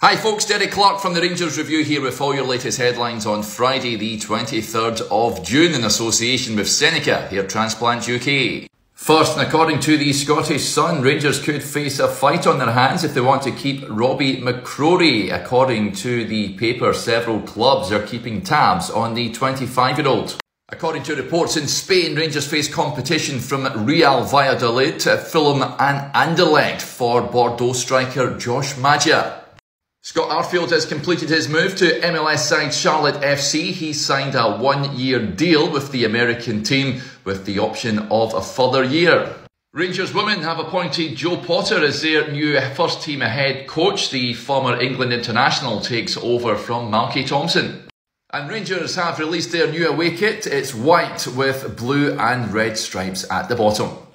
Hi folks, Derek Clark from the Rangers Review here with all your latest headlines on Friday the 23rd of June in association with Seneca, Hair Transplant UK. First, and according to the Scottish Sun, Rangers could face a fight on their hands if they want to keep Robbie McCrorie. According to the paper, several clubs are keeping tabs on the 25-year-old. According to reports in Spain, Rangers face competition from Real Valladolid, Fulham and Anderlecht for Bordeaux striker Josh Maja. Scott Arfield has completed his move to MLS side Charlotte FC. He signed a one-year deal with the American team with the option of a further year. Rangers women have appointed Jo Potter as their new first team head coach. The former England international takes over from Malky Thomson. And Rangers have released their new away kit. It's white with blue and red stripes at the bottom.